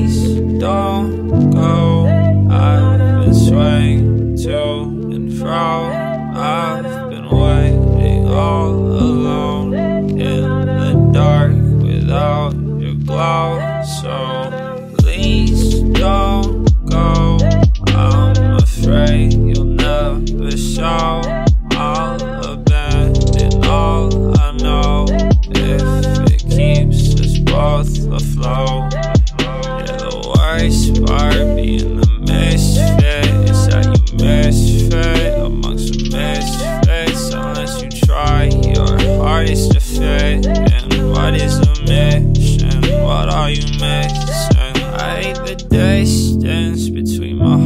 Please don't go. I've been swaying to and fro. I've been waiting all alone in the dark without your glow. So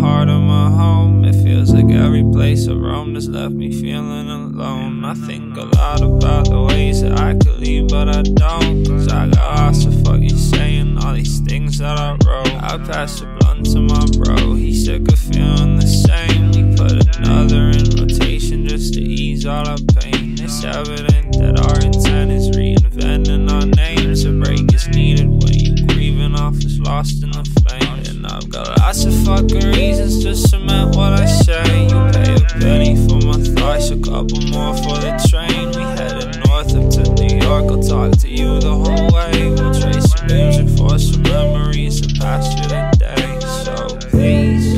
heart and my home. It feels like every place I roam has left me feeling alone. I think a lot about the ways that I could leave, but I don't. Cause I got lost of fucking saying all these things that I wrote. I passed the blunt to my bro. He's sick of feeling the same. We put another in rotation just to ease all our pain. It's evident Lots of fucking reasons to cement what I say. You pay a penny for my thoughts, a couple more for the train. We headed north up to New York. I'll talk to you the whole way. We'll trace some music for some memories and pass year the day. So please.